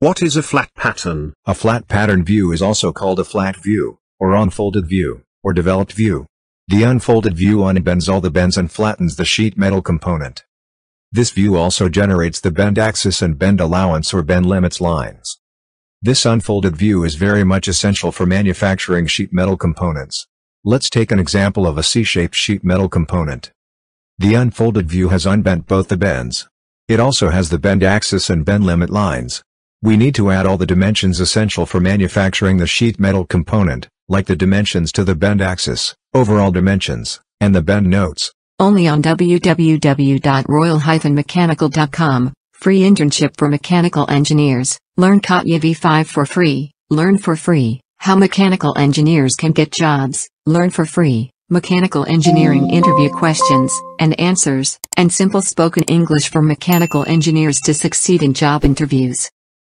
What is a flat pattern? A flat pattern view is also called a flat view, or unfolded view, or developed view. The unfolded view unbends all the bends and flattens the sheet metal component. This view also generates the bend axis and bend allowance or bend limits lines. This unfolded view is very much essential for manufacturing sheet metal components. Let's take an example of a C-shaped sheet metal component. The unfolded view has unbent both the bends. It also has the bend axis and bend limit lines. We need to add all the dimensions essential for manufacturing the sheet metal component, like the dimensions to the bend axis, overall dimensions, and the bend notes. Only on www.royal-mechanical.com. Free internship for mechanical engineers. Learn CATIA V5 for free. Learn for free how mechanical engineers can get jobs. Learn for free mechanical engineering interview questions and answers, and simple spoken English for mechanical engineers to succeed in job interviews.